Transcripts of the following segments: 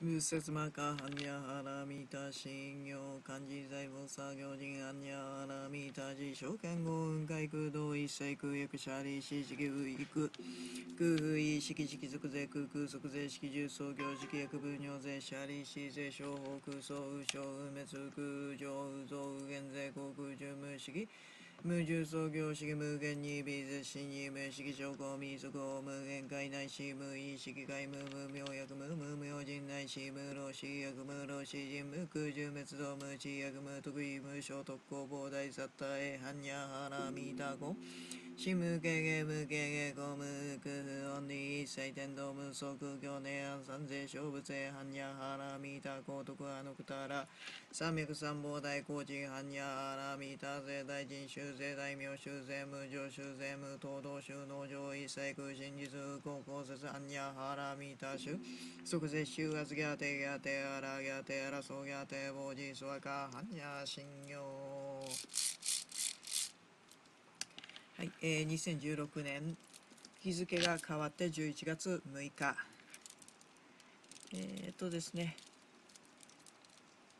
無節マカハニャハラミタ信用漢字財宝作業人アニャハラミタ自証券語運海空洞一切空役シャリシ式不育空不意式式属税空空即税式重創業式役分尿税シャリシ税商法空想右小梅滅空上右増右減税航空重無式無重創業式無限に微絶心に無式証拠民族を無限界内し無意識界無無明薬無無明人内し無老死薬無老死人無空中滅動無知薬無得意無償特攻膨大サッタエハンニャハラミタコシムケゲムケゲコムクフオンリ一切天道無足行ネアン三世勝負税ハンニャハラミタコ徳アノクタラ三脈三宝大高知ハンニャハラミタ税大臣修税大名修税無常修税無東道修農場一切空真実高校説ハンニャハラミタ修即税修圧ギャテギャテアラギャテアラソギャテボジスワカハンニャ信用はい、えー、2016年日付が変わって11月6日。えー、っとですね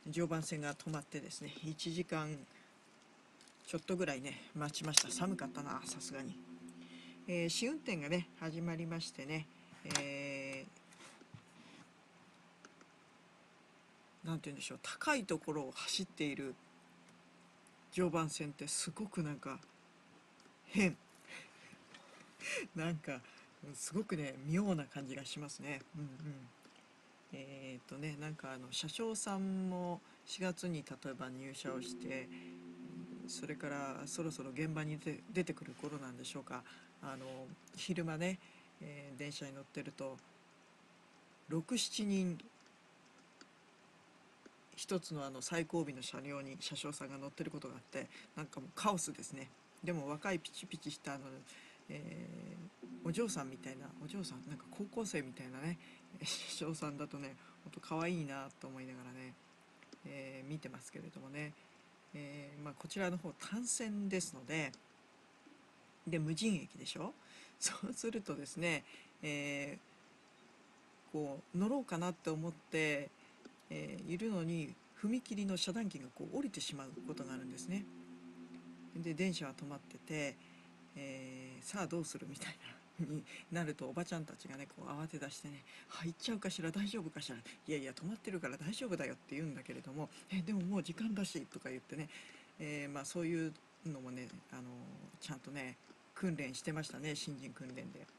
常磐線が止まってですね1時間ちょっとぐらいね待ちました。寒かったなさすがに、えー、試運転がね始まりましてねえー、なんて言うんでしょう高いところを走っている常磐線ってすごくなんか変。なんかすごくね妙な感じがしますね。うんうん。えっ、とねなんかあの車掌さんも4月に例えば入社をしてそれからそろそろ現場に出てくる頃なんでしょうか。あの昼間ね、えー、電車に乗ってると67人一つのあの最後尾の車両に車掌さんが乗ってることがあってなんかもうカオスですね。でも若いピチピチしたあの、えー、お嬢さんみたいなお嬢さんなんか高校生みたいなね 師匠さんだとねほんと可愛いなと思いながらね、えー、見てますけれどもね、えー、まあ、こちらの方単線ですのでで無人駅でしょ？そうするとですね、えこう乗ろうかなって思って、えいるのに踏切の遮断機がこう降りてしまうことがあるんですね。で電車は止まってて、えー、さあどうするみたいなになるとおばちゃんたちがねこう慌て出してね「入っちゃうかしら大丈夫かしらいやいや止まってるから大丈夫だよ」って言うんだけれども「えでももう時間だし」とか言ってね、えー、まあ、そういうのもねあのちゃんとね訓練してましたね新人訓練で。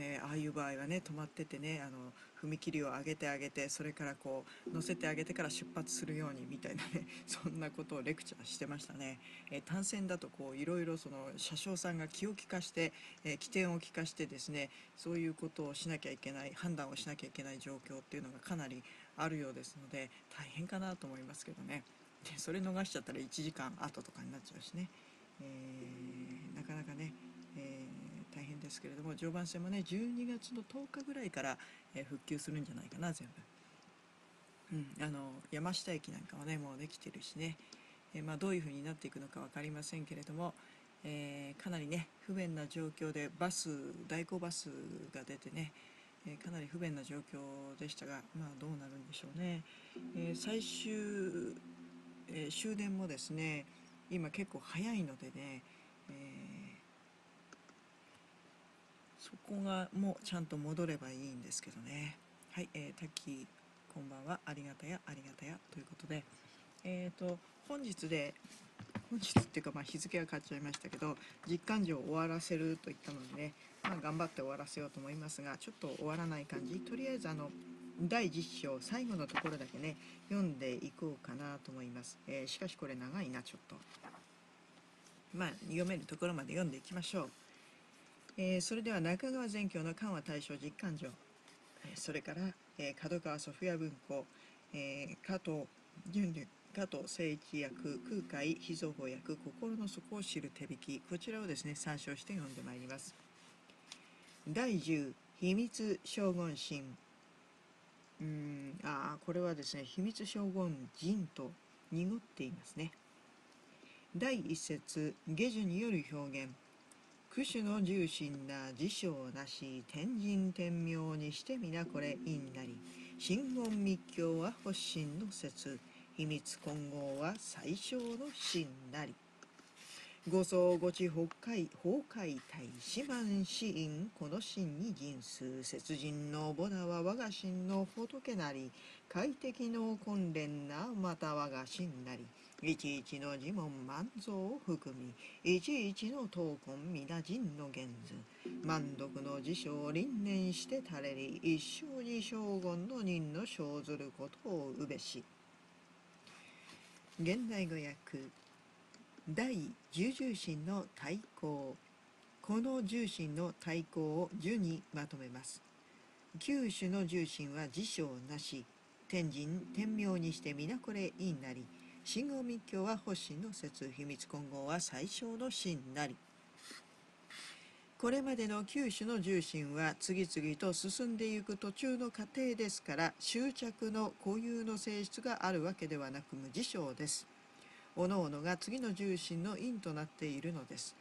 えー、ああいう場合はね止まっててねあの踏切を上げて上げてそれからこう乗せてあげてから出発するようにみたいなね そんなことをレクチャーしてましたね、えー、単線だとこういろいろその車掌さんが気を利かして、えー、起点を利かしてですねそういうことをしなきゃいけない判断をしなきゃいけない状況っていうのがかなりあるようですので大変かなと思いますけどね。でそれ逃しちゃったら1時間後とかになっちゃうしね、えなかなかね、ですけれども常磐線もね12月の10日ぐらいから、え復旧するんじゃないかな全部、うん、あの山下駅なんかはねもうできてるしね、えまあ、どういうふうになっていくのか分かりませんけれども、えー、かなりね不便な状況でバス代行バスが出てねえかなり不便な状況でしたが、まあ、どうなるんでしょうね。えー、最終、えー、終電もですね今結構早いのでね、えそこがもうちゃんと戻ればいいんですけどね。はい、えー、タッキーこんばんは。ありがたやありがたや。ということでえっ、ー、と本日で本日っていうかまあ日付が変わっちゃいましたけど実感情を終わらせると言ったのでね、まあ、頑張って終わらせようと思いますがちょっと終わらない感じ。とりあえずあの第10章最後のところだけね読んでいこうかなと思います、えー、しかしこれ長いなちょっと。まあ読めるところまで読んでいきましょう。えー、それでは中川全教の緩和対象実感状、えそれから、えー、角川ソフィア文庫、えー、加藤純流加藤誠一役空海秘蔵法役心の底を知る手引き。こちらをですね参照して読んでまいります。第10秘密将軍神。うんあこれはですね秘密将軍人と濁っていますね。第一節下樹による表現。苦種の重心な辞書なし天人天妙にしてみなこれ因なり。真言密教は発信の説秘密混合は最小の真なり。五層五地北海崩壊大四万死因この真に人数節人のボナは我が真の仏なり。快適の訓練なまた我が真なり。いちいちの呪文万蔵を含みいちいちの闘魂皆人の源図満足の辞書を輪廻して垂れり一生に将軍の任の生ずることをうべし現代語訳第十重心の対抗この重心の対抗を10にまとめます。九種の重心は辞書なし天神天明にして皆これいいなり信号密教は発信の説秘密混合は最小の真なりこれまでの九種の重心は次々と進んでいく途中の過程ですから執着の固有の性質があるわけではなく無事象です。各々が次の重心の因となっているのです。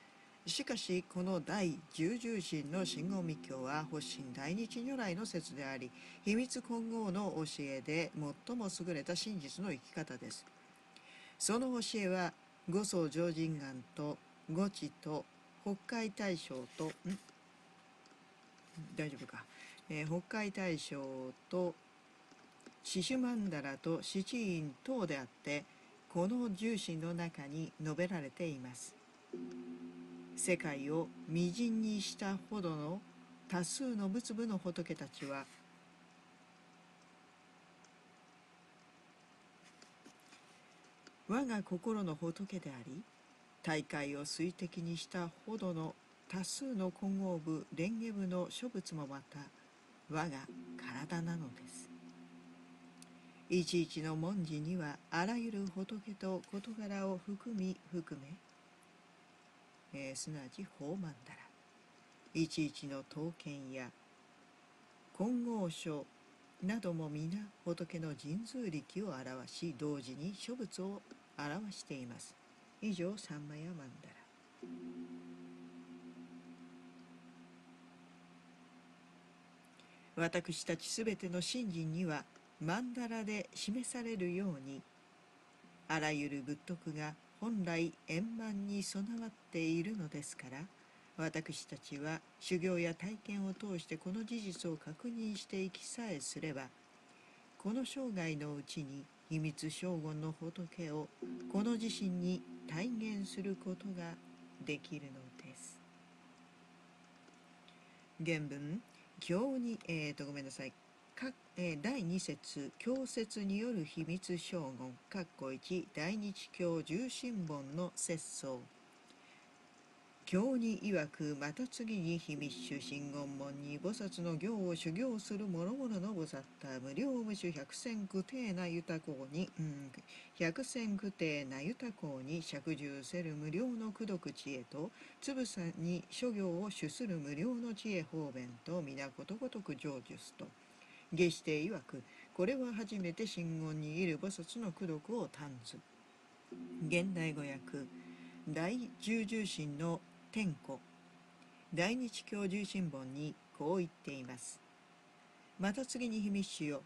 しかしこの第十重心の信号密教は発信大日如来の説であり秘密混合の教えで最も優れた真実の生き方です。その教えは五層上人願と五地と北海大将と大丈夫か、えー、北海大将と獅子曼荼羅と七院等であってこの重心の中に述べられています。世界を微塵にしたほどの多数の仏部の仏たちは我が心の仏であり大会を水滴にしたほどの多数の混合部蓮華部の諸仏もまた我が体なのです。いちいちの文字にはあらゆる仏と事柄を含み含め、えー、すなわち法満だら。いちいちの刀剣や金剛書なども皆仏の神通力を表し同時に諸仏を表しています。以上三枚マンダラ私たちすべての信心には曼荼羅で示されるようにあらゆる仏徳が本来円満に備わっているのですから私たちは修行や体験を通してこの事実を確認していきさえすればこの生涯のうちに秘密将軍の仏をこの自身に体現することができるのです。原文今日にえっ、ー、とごめんなさい。え第2節教説による秘密将軍括弧1大日教重心本の節操。教に曰くまた次に秘密主真言門に菩薩の行を修行する諸々の菩薩た無料無種百戦具体な豊こに、うん、百戦具体な豊こに釈従せる無料の功徳知恵とつぶさに諸行を主する無料の知恵方便と皆ことごとく成就すと。下して曰くこれは初めて真言にいる菩薩の功徳を短ず現代語訳大十重心の天子。大日教重心本にこう言っています。また次に秘密主よ。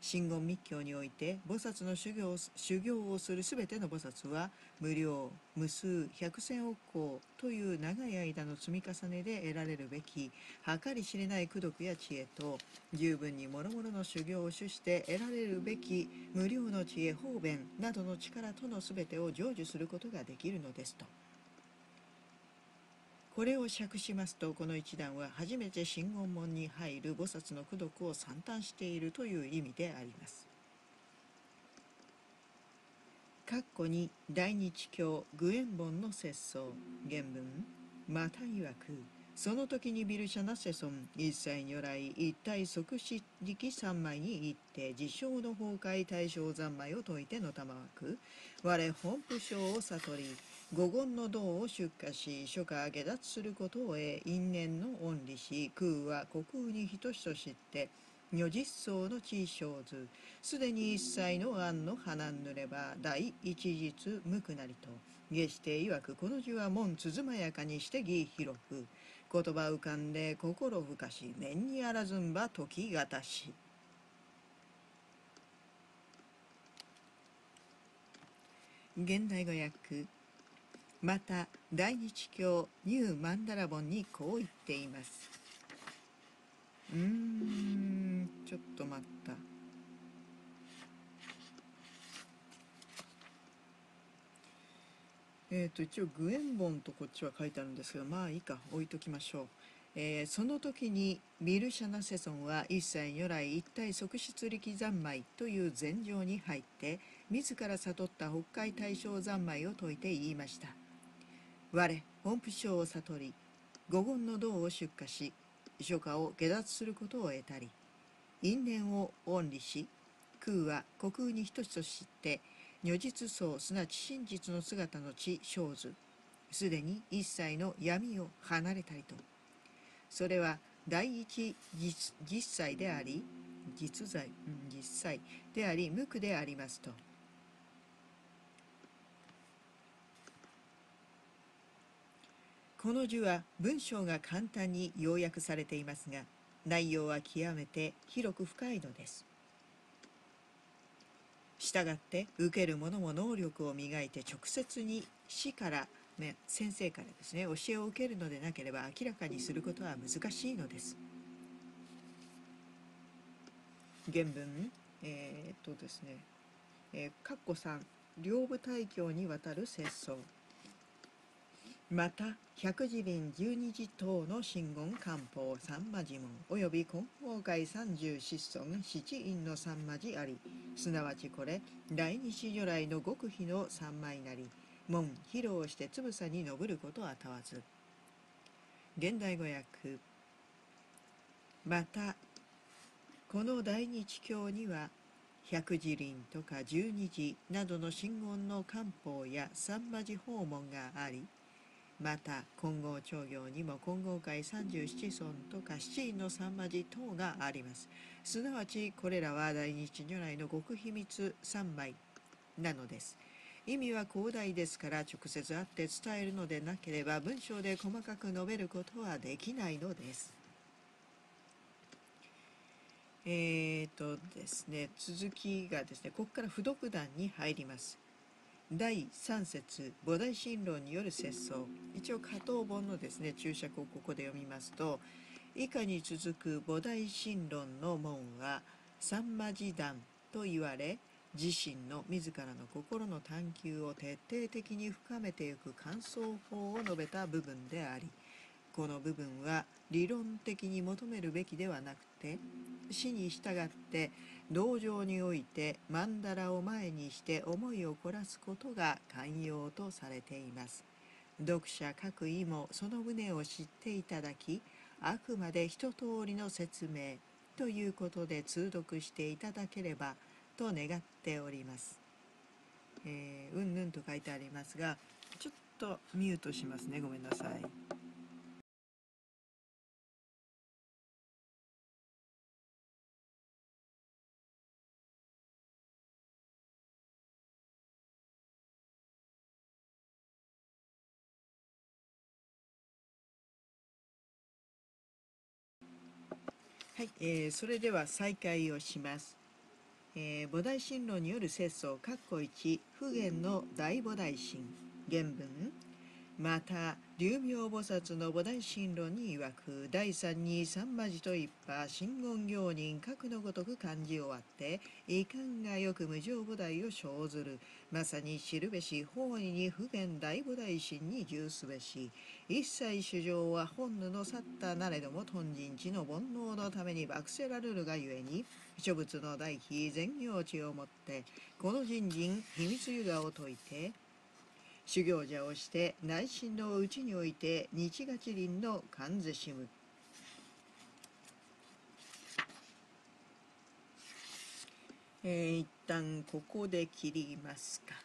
真言密教において菩薩の修行修行をするすべての菩薩は無料無数百千億光という長い間の積み重ねで得られるべき計り知れない功徳や知恵と十分に諸々の修行を主して得られるべき無料の知恵方便などの力とのすべてを成就することができるのですと。これを釈しますとこの一段は初めて真言門に入る菩薩の功徳を算端しているという意味であります。括弧に大日教愚縁本の節操原文また曰くその時にビルシャナセソン一切如来一体即死力三枚に行って自称の崩壊対象三昧を説いての玉枠。我本部省を悟り五言の道を出荷し初夏下脱することを得因縁の恩理し空は虚空に等しと知って如実相の地小図。すでに一切の案の花ぬれば第一日無くなりと。下して曰くこの字は門つづまやかにして義広く。言葉浮かんで心深し面にあらずんば時がたし現代語訳また大日教ニューマンダラボンにこう言っています。うーんちょっと待った。え、ー、と一応グエンボンとこっちは書いてあるんですけどまあいいか置いときましょう。えー、その時にミルシャナセソンは一切如来一体即出力三昧という禅情に入って自ら悟った北海大正三昧を説いて言いました。我本府省を悟り五言の道を出荷し書家を下脱することを得たり因縁を恩理し空は虚空に等しと知って如実相すなわち真実の姿の地生ずすでに一切の闇を離れたりと。それは第一実際であり実在、うん、実際であり無垢でありますと。この字は文章が簡単に要約されていますが内容は極めて広く深いのです。したがって受ける者も能力を磨いて直接に師からね、先生からですね教えを受けるのでなければ明らかにすることは難しいのです。原文えー、っとですねえー、かっこ3両部大教にわたる節操また百字輪十二次等の真言漢方三魔寺門および金剛会三十子孫七院の三魔寺ありすなわちこれ大日如来の極秘の三枚なり門披露してつぶさに登ることは問わず。現代語訳。またこの大日教には百字輪とか十二時などの真言の漢方や三魔寺訪問がありまた金剛長行にも金剛会三十七尊とか七院の三魔寺等がありますすなわちこれらは大日如来の極秘密三枚なのです意味は広大ですから直接会って伝えるのでなければ文章で細かく述べることはできないのです。えーとですね、続きがですね、ここから不読段に入ります。第3節菩提心論による節操。一応加藤本のですね注釈をここで読みますと以下に続く菩提心論の門は三魔寺団と言われ自身の自らの心の探求を徹底的に深めていく感想法を述べた部分でありこの部分は理論的に求めるべきではなくて死に従って道場において曼荼羅を前にして思いを凝らすことが寛容とされています読者各位もその旨を知っていただきあくまで一通りの説明ということで通読していただければと願っております。えー、うんぬんと書いてありますが、ちょっとミュートしますね。ごめんなさい。はい、えー、それでは再開をします。えー、菩提心論による説相括弧1普賢の大菩提心原文また龍明菩薩の菩提心論に曰く第三に三魔寺と一派真言行人各のごとく漢字を割って遺憾がよく無常菩提を生ずる。まさに知るべし法理に普賢大菩提心に重すべし。一切主情は本能の去ったなれども頓人地の煩悩のために爆せられるがゆえに諸仏の大悲全行地をもってこの人人秘密ユダを説いて修行者をして内心の内において日がち輪の関ぜしむ。えー、一旦ここで切りますか。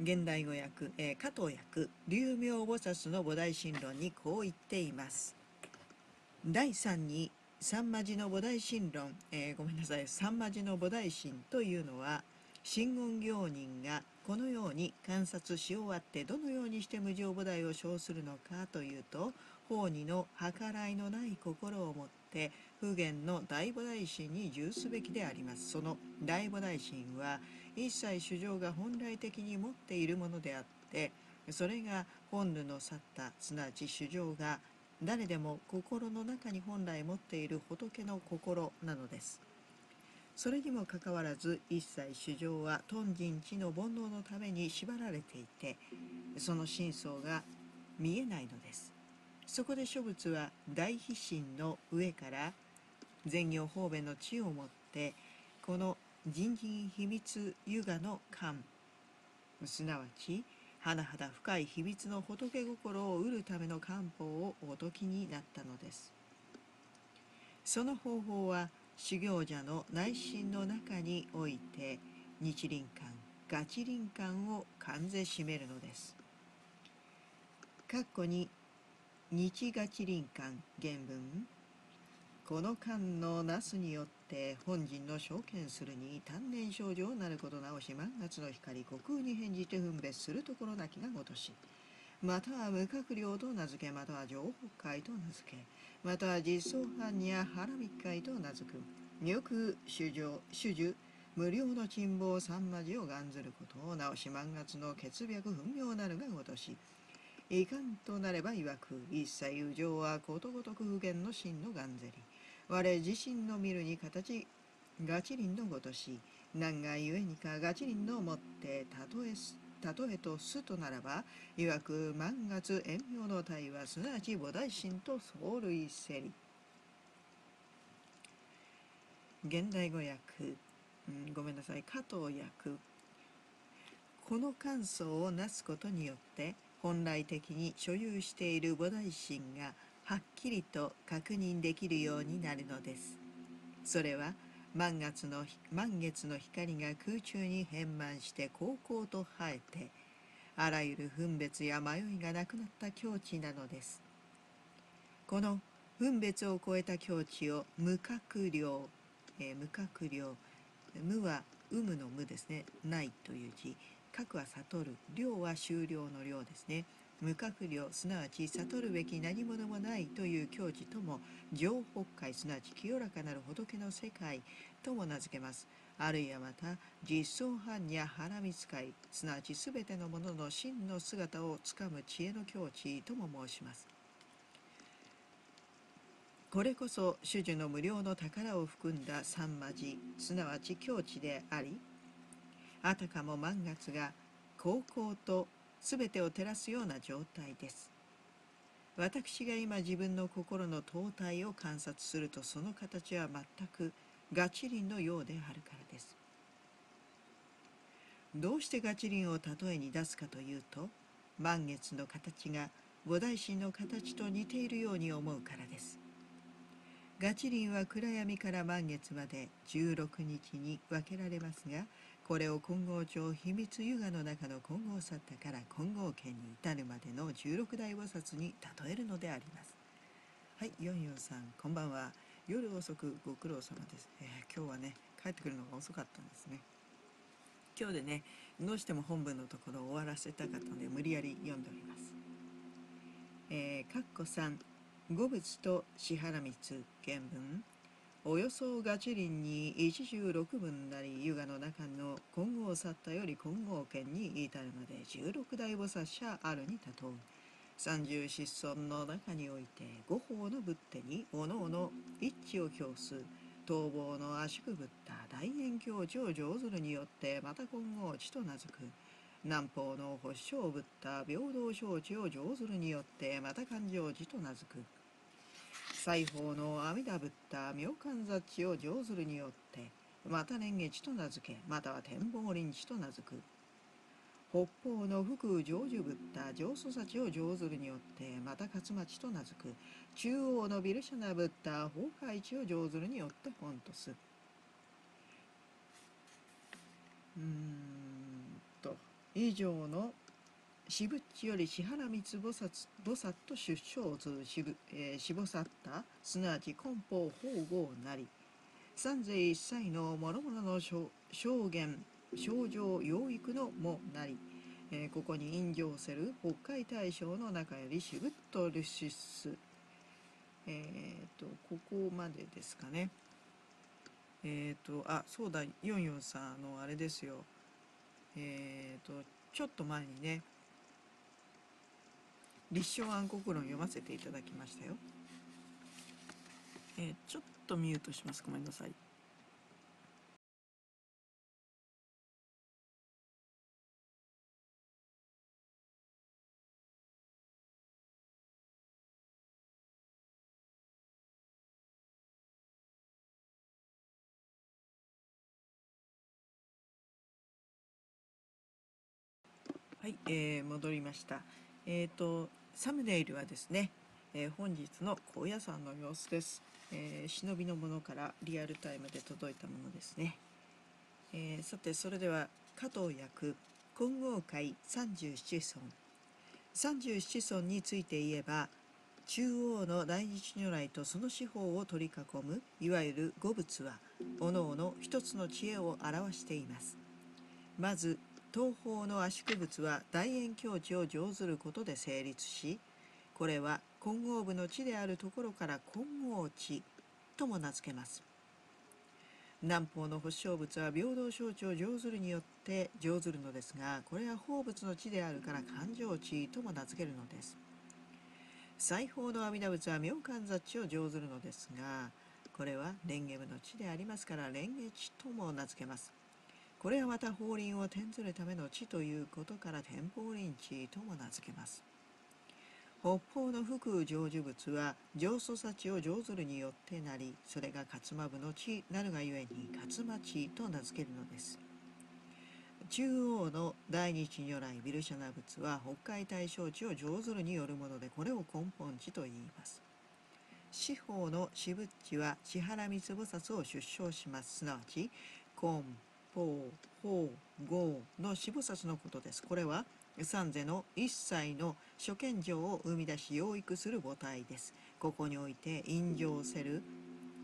現代語訳、えー、加藤訳龍明菩薩の菩提心論にこう言っています。第3に三魔寺の菩提心論、えー、ごめんなさい三魔寺の菩提心というのは真言行人がこのように観察し終わってどのようにして無常菩提を称するのかというと法にの計らいのない心を持って普賢の大菩提心に従すべきであります。その大菩提心は一切主情が本来的に持っているものであってそれが本ルの去ったすなわち主情が誰でも心の中に本来持っている仏の心なのです。それにもかかわらず一切主情は頓人知の煩悩のために縛られていてその真相が見えないのです。そこで諸仏は大悲心の上から善行方便の知をもってこの人人秘密ユガの観すなわち甚だ深い秘密の仏心を得るための漢方をお解きになったのです。その方法は修行者の内心の中において日輪感ガチ輪感を完全占めるのです。括弧に日ガチ輪感原文。この間のなすによって本人の証券するに単年症状なることなおし満月の光虚空に返じて分別するところなきがごとし。または無閣僚と名付けまたは情北海と名付けまたは実相犯や腹密会と名付く。よく主情主樹無料の珍宝三魔寺を願ずることを直し満月の血脈分明なるがごとし。いかんとなれば曰く一切有情はことごとく不言の真の願ぜり。我自身の見るに形ガチリンのごとし。何がゆえにかガチリンのもってたとえす。例えとすとならばいわく満月遠妙の体はすなわち菩提心と総類せり。現代語訳、うん、ごめんなさい。加藤訳。この感想をなすことによって本来的に所有している菩提心がはっきりと確認できるようになるのです。それは満月の満月の光が空中に変満して高々と生えてあらゆる分別や迷いがなくなった境地なのです。この分別を超えた境地を無覚量、えー、無覚量無は有無の無ですね。ないという字。覚は悟る。量は終了の量ですね。無覚量すなわち悟るべき何者もないという境地とも上北海すなわち清らかなる仏の世界とも名付けます。あるいはまた実相犯や腹見つかいすなわち全てのものの真の姿をつかむ知恵の境地とも申します。これこそ主樹の無料の宝を含んだ三魔寺すなわち境地でありあたかも満月が高校と全てを照らすような状態です。私が今自分の心の塔体を観察するとその形は全くガチリンのようであるからです。どうしてガチリンを例えに出すかというと満月の形が菩提心の形と似ているように思うからです。ガチリンは暗闇から満月まで16日に分けられますがこれを金剛町秘密ユガの中の金剛サッタから金剛圏に至るまでの16大菩薩に例えるのであります。はい、44さん、こんばんは。夜遅くご苦労様です、えー、今日はね、帰ってくるのが遅かったんですね。今日でね、どうしても本文のところを終わらせたかったので、無理やり読んでおります。えー、かっこ3、五物と支原光原文およそガチリンに一十六分なりユガの中の金剛去ったより金剛圏に至るまで十六大菩薩者あるに例う。三十七尊の中において五法の仏手におのおの一致を表す。逃亡の足くぶった大円境地を上手るによってまた金剛地と名付く。南方の保証ぶった平等承知を上手るによってまた勘定寺と名付く。西方の阿弥陀ブッダ妙観雑地を上ずるによってまた年月と名付けまたは天望臨地と名付く。北方の福成就ブッダ上祖幸を上ずるによってまた勝町と名付く。中央のビルシャナブッダ崩壊地を上ずるによって本とす。うんと以上のしぶっちより支原三菩薩菩薩と出生図しぶ、えー、しぼさったすなわち根法法号なり。三世一切の諸々の証言症状養育のもなり、えー、ここに引用せる北海大将の中よりシブットルシスえっ、とここまでですかね。えっ、とあそうだ44さんあのあれですよ。えっ、とちょっと前にね立正暗黒論読ませていただきましたよ。えー、ちょっとミュートします。ごめんなさい。はい、え、戻りました。えっ、とサムネイルはですね、えー、本日の高野山の様子です、えー、忍びのものからリアルタイムで届いたものですね、えー、さてそれでは加藤役金剛会三十七尊。三十七尊について言えば中央の大日如来とその四方を取り囲むいわゆる五仏はおのおの一つの知恵を表しています。まず東方の圧縮物は大円境地を乗ずることで成立しこれは混合部の地であるところから混合地とも名付けます。南方の発祥物は平等象徴上ずるによって上ずるのですがこれは放物の地であるから感情地とも名付けるのです。西方の阿弥陀仏は妙観雑地を上ずるのですがこれは蓮華部の地でありますから蓮華地とも名付けます。これはまた法輪を転ずるための地ということから天法輪地とも名付けます。北方の福成就物は上祖差地を上ずるによってなり、それが勝間部の地なるがゆえに勝間地と名付けるのです。中央の大日如来ビルシャナ仏は北海大正地を上ずるによるものでこれを根本地と言います。四方の四仏地は千原三つ菩薩を出生します。すなわち、根法、法、豪の四菩薩のことです。これは三世の一切の諸見情を生み出し養育する母体です。ここにおいて引情せる、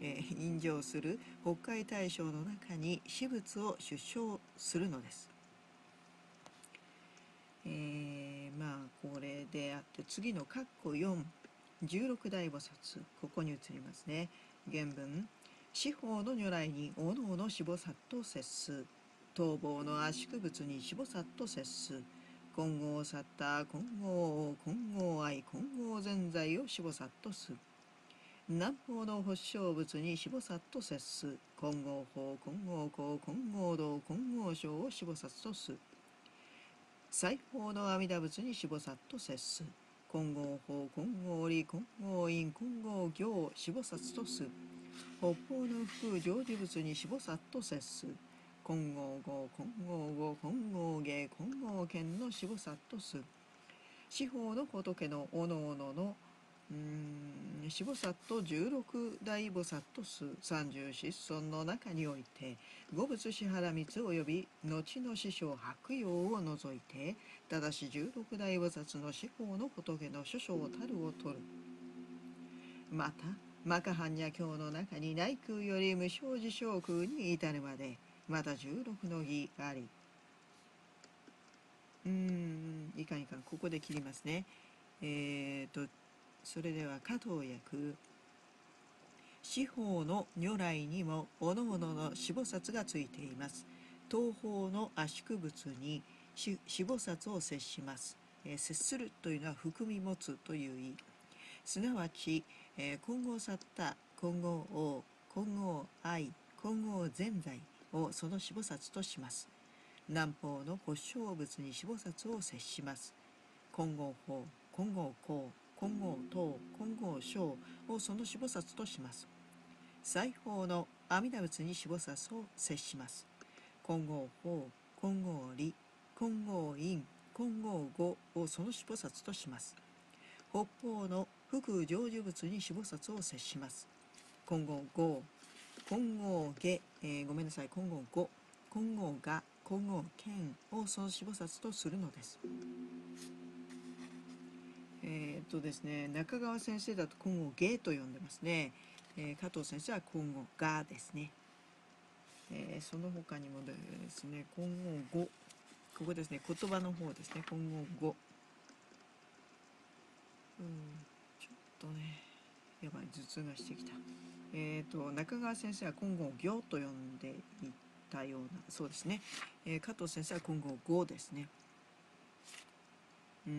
えー、引情する北海大将の中に私物を出生するのです。えー、まあこれであって次の括弧4 16大菩薩ここに移りますね原文四方の如来におのおの死菩薩と接す。逃亡の圧縮物に死菩薩と接す。混合サッター混合混合愛混合全在を死菩薩とす。南方の発祥物に死菩薩と接す。混合法混合公混合道混合章を死菩薩とす。西方の阿弥陀仏に死菩薩と接す。混合法混合理混合因混合行死菩薩とす。北方の空常時物に死菩薩と接す混合語混合語混合芸混合剣の死菩薩とす四方の仏のおのおののうん四菩薩と十六大菩薩とす三十七尊の中において五仏支原三つ及び後の師匠白陽を除いてただし十六大菩薩の四方の仏の諸将たるを取る。またマカハンニャ教の中に内空より無生寺小空に至るまでまた16の儀あり。うんいかんいかんここで切りますね。えーとそれでは加藤役。四方の如来にもおのおのの四菩薩がついています。東方の圧縮物に四菩薩を接します、えー、接するというのは含み持つという意。すなわちえー、混合サッタ混合王混合愛混合全財をその死菩薩とします。南方の保証物に死菩薩を接します。混合法混合公混合等混合小をその死菩薩とします。西方の阿弥陀仏に死菩薩を接します。混合法混合理混合因混合語をその死菩薩とします。北方の福成就物に死菩薩を接します。今後五、今後下、えー、ごめんなさい、今後五、今後が、今後剣をその死菩薩とするのです。えー、っとですね、中川先生だと今後下と呼んでますね。えー、加藤先生は今後がですね。えー、その他にもですね、今後五、ここですね言葉の方ですね今後語うんとねやばい頭痛がしてきた。えっ、ー、と中川先生は今後を行と呼んでいたようなそうですね、えー、加藤先生は今後語ですね。うん。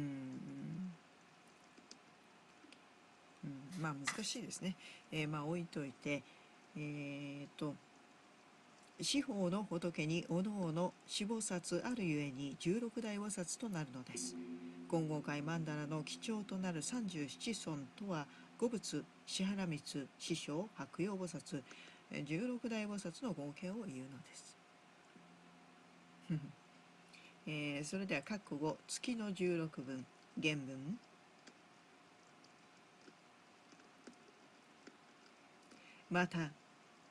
うんまあ難しいですね、えー、まあ置いといてえっ、と司法の仏におのおの四菩薩あるゆえに十六大菩薩となるのです。金剛界曼荼羅の基調となる三十七尊とは五仏、支原光、師匠、白陽菩薩、十六大菩薩の合計を言うのです。えー、それでは括弧語月の十六分原文また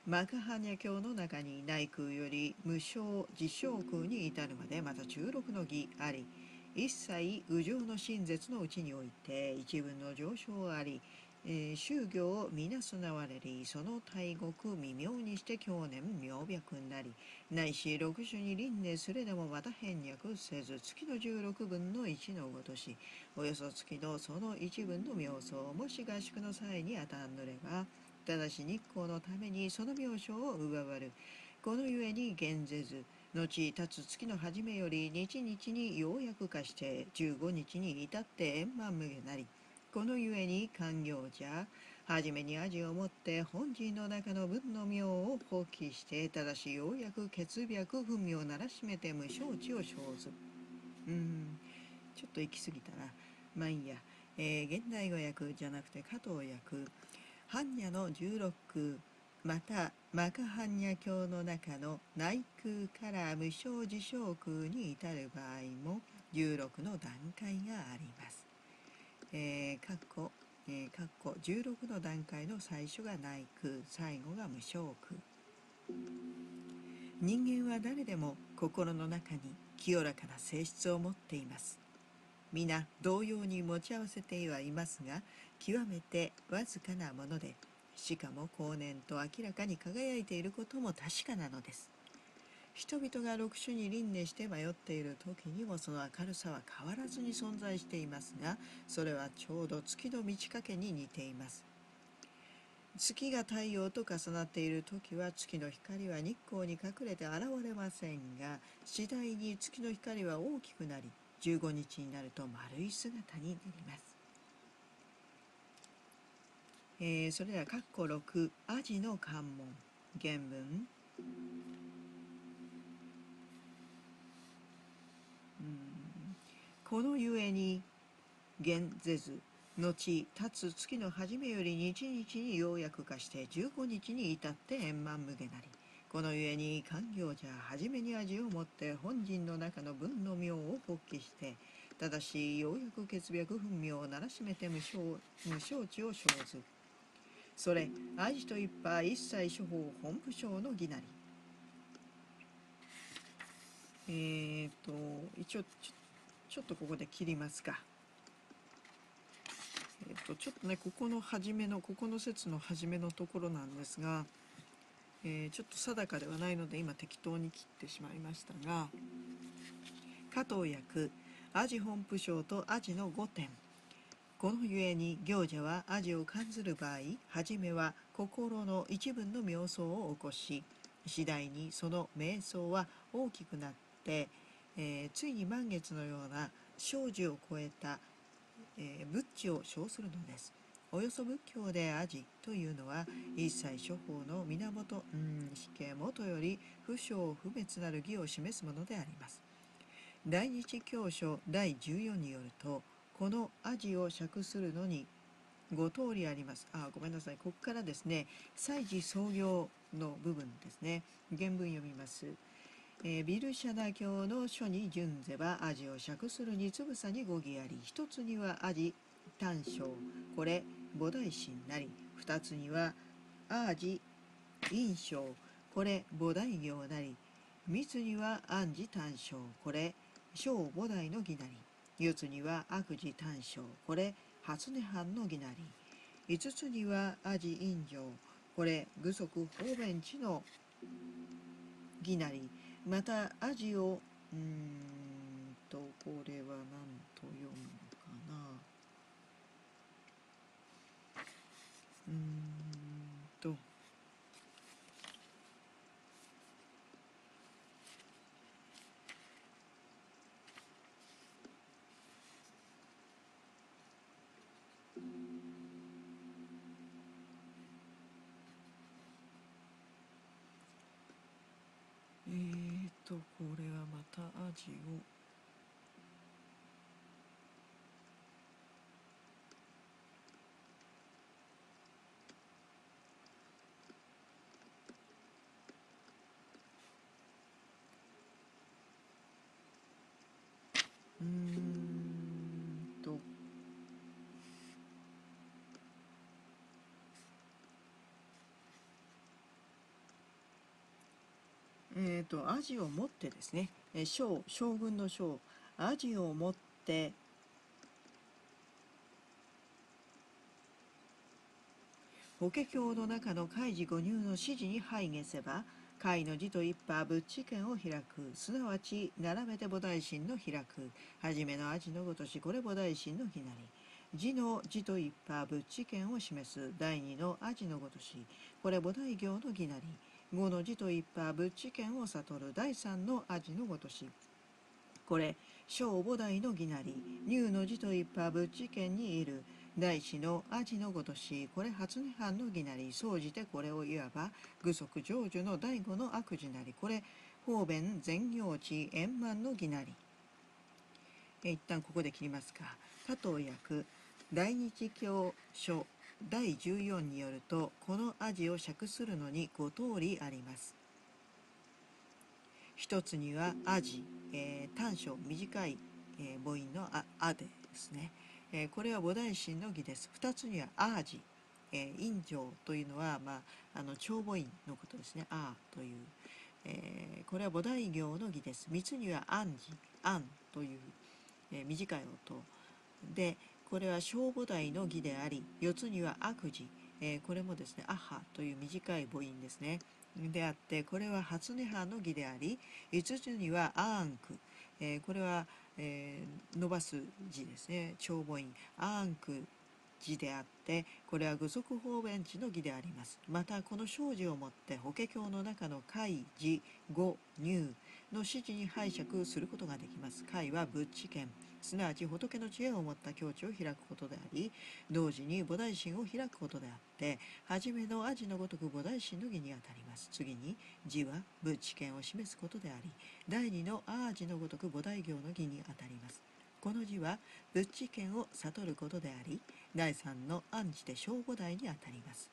マカハニャ教の中に内空より無償自称空に至るまでまた十六の儀あり一切右上の真絶のうちにおいて一分の上昇あり、えー、宗教を皆備われりその大国微妙にして去年妙白なりないし六種に輪廻すれでもまた変略せず月の十六分の一のごとしおよそ月のその一分の妙相もし合宿の際に当たんぬればただし日光のためにその名称を奪わる。このゆえに減ぜず、後立つ月の初めより日々にようやく化して15日に至って円満無下なり。このゆえに官業者、はじめに味をもって本人の中の文の名を放棄して、ただしようやく血脈文明をならしめて無承知を生ず。うん、ちょっと行き過ぎたな。まあいいや。えー、現代語訳じゃなくて加藤訳。般若の十六またマカ般若経の中の内空から無償自称空に至る場合も十六の段階があります。えー、かっこ、えー、かっこ16の段階の最初が内空、最後が無償空。人間は誰でも心の中に清らかな性質を持っています。皆同様に持ち合わせてはいますが極めてわずかなものでしかも後年と明らかに輝いていることも確かなのです。人々が六種に輪廻して迷っている時にもその明るさは変わらずに存在していますがそれはちょうど月の満ち欠けに似ています。月が太陽と重なっている時は月の光は日光に隠れて現れませんが次第に月の光は大きくなり15日になると丸い姿になります。えー、それでは、括弧6、アジの関門、原文。このゆえに、現ぜず、後、立つ月の初めより日日にようやく化して15日に至って円満無下なり。このゆえに官業者はじめに味をもって本人の中の文の妙を発揮してただしようやく血脈分明をならしめて無承無承知を生ず。それ味と一派一切処方本部省の儀なり。えーと一応ちょっとここで切りますか。えっ、とちょっとねここの初めのここの説の初めのところなんですがえー、ちょっと定かではないので今適当に切ってしまいましたが加藤役アジ本部省とアジの5点このゆえに行者はアジを感ずる場合はじめは心の一分の瞑想を起こし次第にその瞑想は大きくなって、えー、ついに満月のような生寿を超えた、えー、仏地を称するのです。およそ仏教でアジというのは一切処方の源、うん、死刑元より不詳不滅なる義を示すものであります。大日教書第14によると、このアジを釈するのに5通りあります。あ、ごめんなさい。ここからですね、祭事創業の部分ですね。原文読みます。えー、ビルシャダ教の書に順ぜば、アジを釈するにつぶさに語義あり、一つにはアジ単章、これ、菩提心なり、二つには、アージ、印象、これ、菩提行なり、三つには暗示単章、これ、小菩提の儀なり、四つには悪事単章、これ、初音藩の儀なり、五つにはアジ印情、これ、具足方便地の儀なり、また、アジを、うんと、これは何と読むのかなうーんとえーとこれはまたアえーとアジを持ってですね、え将将軍の将アジを持って法華経の中の開示五入の指示に拝下せば会の字と一派仏知見を開く。すなわち並べて菩提心の開く。はじめのアジのごとしこれ菩提心のひなり。字の字と一派仏知見を示す。第二のアジのごとしこれ菩提行の儀なり。五の字と一派仏知見を悟る第三のアジのごとし。これ小菩提の儀なり。入の字と一派仏知見にいる。大師のアジのごとし。これ初涅槃の儀なり。総じてこれをいわば具足成就の第五の悪事なり。これ方便全行地円満の儀なり。え一旦ここで切りますか。加藤役大日教書。第14によるとこのアジを釈するのに5通りあります。一つにはアジ、えー短所短い、えー母音のああですね、えーこれは菩提心の儀です。二つにはアージ、えー、陰情というのは、まあ、あの長母音のことですね。アーという、えーこれは菩提行の儀です。三つにはアンジアンという、えー短い音でこれは小菩提の儀であり四つには悪事、えーこれもですねアハという短い母音ですね。であってこれは初涅槃の儀であり五つにはアーンク、えーこれは、えー伸ばす字ですね。長母音。アーンク字であってこれは具足方便地の儀であります。またこの生字をもって法華経の中の開示語入の指示に拝借することができます。開は仏知見。すなわち仏の知恵を持った境地を開くことであり同時に菩提心を開くことであって初めのアジのごとく菩提心の儀にあたります。次に字は仏知見を示すことであり第二のアージのごとく菩提行の儀にあたります。この字は仏知見を悟ることであり第三の暗示で小五代にあたります。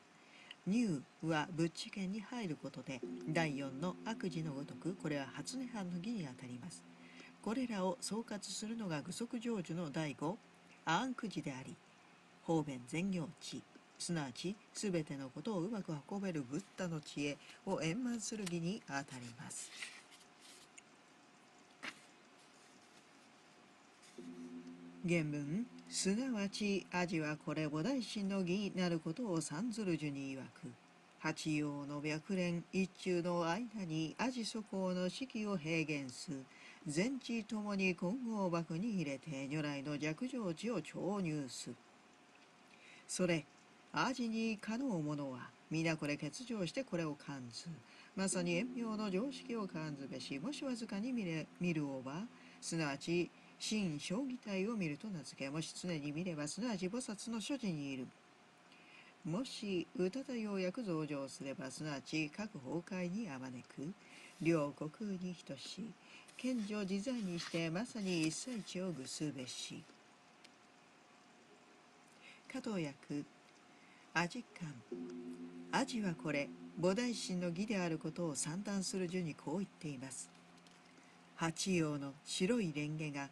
入は仏知見に入ることで第四の悪事のごとくこれは初涅槃の儀にあたります。これらを総括するのが具足成就の第五アンク寺であり方便全行地すなわち全てのことをうまく運べるブッダの知恵を円満する儀にあたります。原文すなわちアジはこれ菩提心の儀になることを三ずる樹に曰く。八葉の白蓮一中の間にアジ諸行の式を平原す。全地ともに金剛箱に入れて如来の弱情地を調入すそれアジにかのう者は皆これ欠場してこれを感ずまさに遠妙の常識を感ずべしもしわずかに見れ見るおばすなわち真将棋体を見ると名付けもし常に見ればすなわち菩薩の所持にいる。もし歌たようやく増上すればすなわち各崩壊にあまねく両国に等しい。賢者自在にしてまさに一切地をぐすべし。加藤役アジ感。アジはこれ菩提心の義であることを算段する樹にこう言っています。八葉の白いレンゲが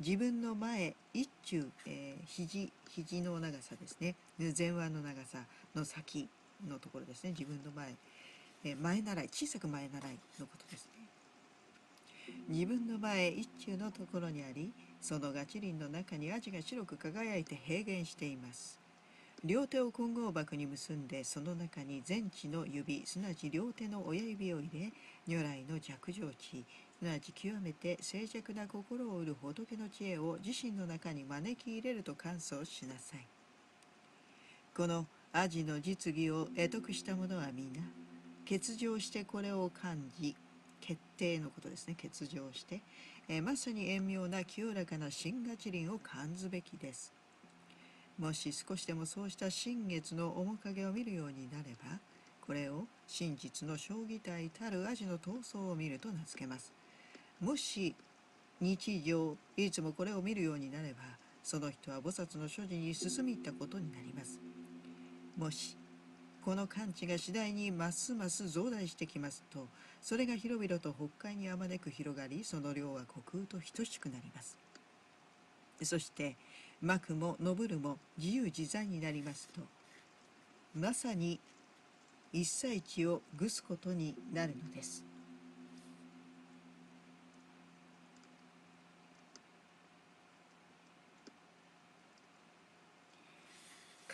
自分の前一中、えー肘肘の長さですね。前腕の長さの先のところですね。自分の前、えー前習い小さく前習いのことですね。自分の前一中のところにありそのガチリンの中にアジが白く輝いて平原しています。両手を金剛箱に結んでその中に全地の指すなわち両手の親指を入れ如来の弱情地すなわち極めて静寂な心を売る仏の知恵を自身の中に招き入れると感想しなさい。このアジの実技を得得した者は皆欠場してこれを感じ決定のことですね。欠場して、えまさに遠妙な清らかな新月輪を感ずべきです。もし少しでもそうした新月の面影を見るようになればこれを真実の将棋体たるアジの闘争を見ると名付けます。もし日常いつもこれを見るようになればその人は菩薩の所持に進み入ったことになります。もしこの感知が次第にますます増大してきますとそれが広々と北海にあまねく広がりその量は虚空と等しくなります。そして幕も昇るも自由自在になりますとまさに一切地をぐすことになるのです。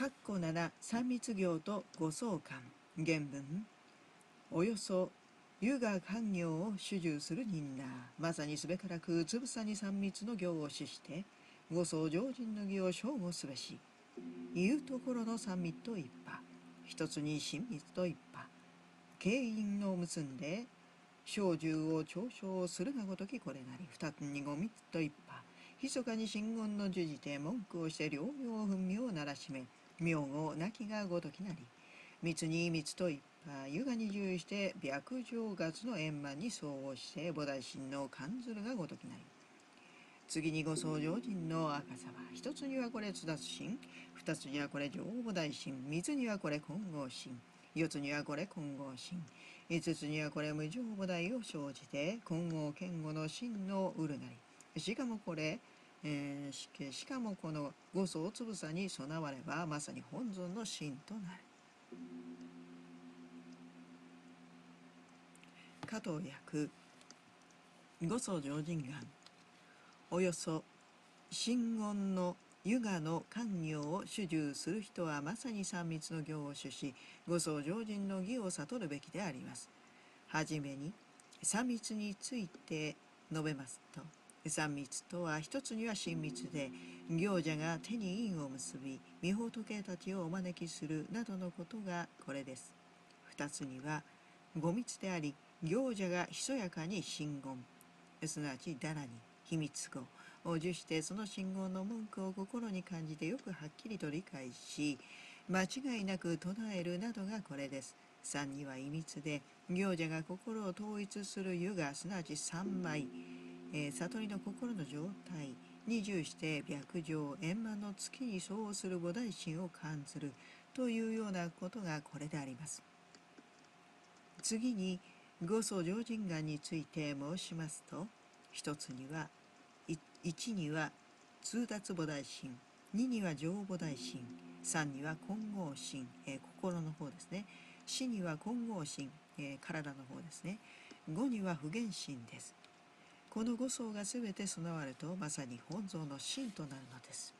括弧7三密行と五相関原文。およそ湯が官業を主従する人な。まさにすべからくつぶさに三密の行を主して五相常人の義を称号すべし言うところの三密と一派。一つに親密と一派。敬因を結んで小獣を嘲笑するがごときこれなり。二つに五密と一派。密かに真言の授じて文句をして両名分名をならしめ名号亡きがごときなり密に密と一派湯がに従意して白状月の円満に相応して菩提心の勘ずるがごときなり。次にご僧正人の赤さは一つにはこれ津田心二つにはこれ上菩提心三つにはこれ金剛心四つにはこれ金剛心五つにはこれ無常菩提を生じて金剛剣吾の真のうるなり。しかもこれえー、しかもこの五層つぶさに備わればまさに本尊の神となる。加藤役五層上人願およそ真言の湯河の官業を主従する人はまさに三密の行を主し五層上人の義を悟るべきであります。はじめに三密について述べますと三密とは一つには親密で行者が手に印を結び御仏たちをお招きするなどのことがこれです。二つには五密であり行者がひそやかに信言。すなわちだらに秘密語を受してその信号の文句を心に感じてよくはっきりと理解し間違いなく唱えるなどがこれです。三には秘密で行者が心を統一する湯がすなわち三枚。えー、悟りの心の状態に従して白状円満の月に相応する菩提心を感ずるというようなことがこれであります。次に五祖上人願について申しますと一つには一には通達菩提心二には上菩提心三には金剛心、えー、心の方ですね。四には金剛心、えー、体の方ですね。五には普賢心です。この五層が全て備わるとまさに本尊の真となるのです。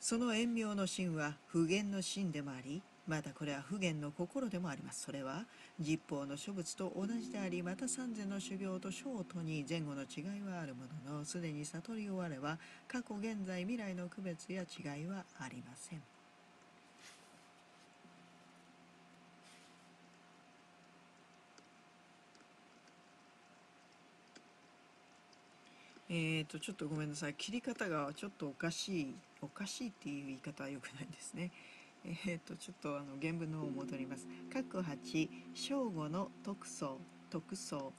その遠妙の真は普賢の真でもありまたこれは普賢の心でもあります。それは実法の諸仏と同じでありまた三世の修行と小とに前後の違いはあるもののすでに悟り終われば過去現在未来の区別や違いはありません。えーと、ちょっとごめんなさい。切り方がちょっとおかしい。おかしいっていう言い方は良くないですね。えーと、ちょっとあの原文の方戻ります。各8、正午の特相、特相。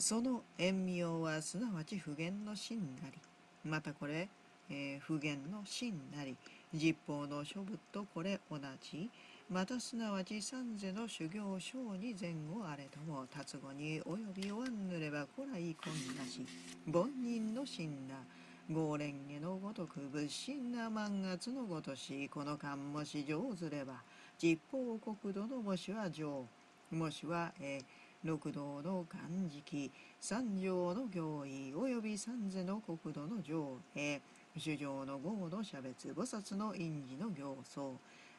その遠妙はすなわち普賢の真なり。またこれ、えー、普賢の真なり。実法の諸仏とこれ同じ。またすなわち三世の修行小に前後あれども達後に及びおわんぬれば古来こんなし凡人の真な豪蓮華のごとく仏心な万月のごとしこの間もし上ずれば実法国土のもしは上もしは、え、六道の漢直三条の行為及び三世の国土の上え主上の豪の差別菩薩の因寺の行相。